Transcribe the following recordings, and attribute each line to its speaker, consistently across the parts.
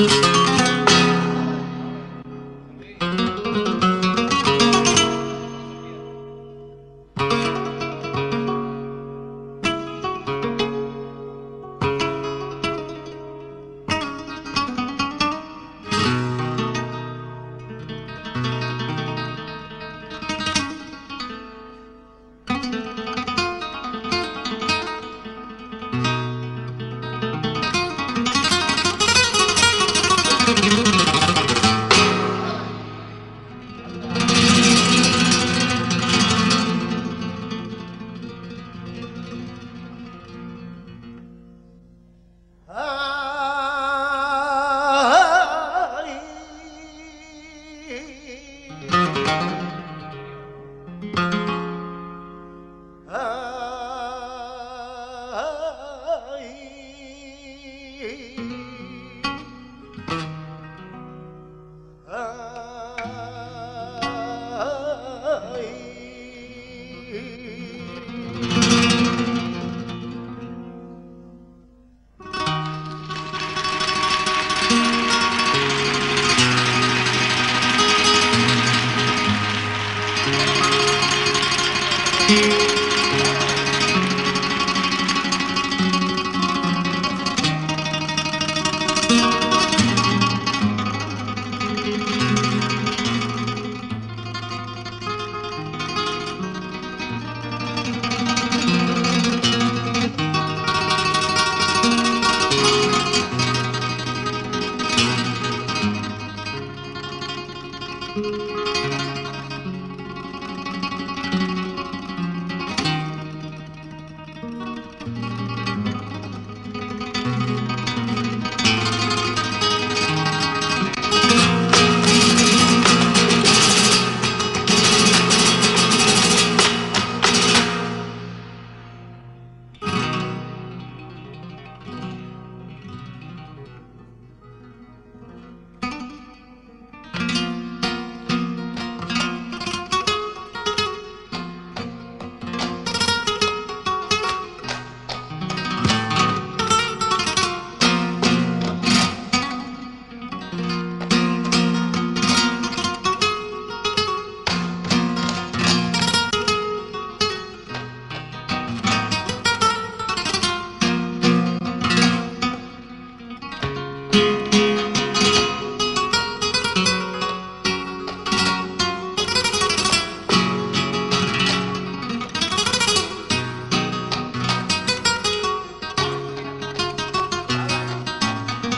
Speaker 1: Thank you. Gracias.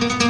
Speaker 1: Thank you.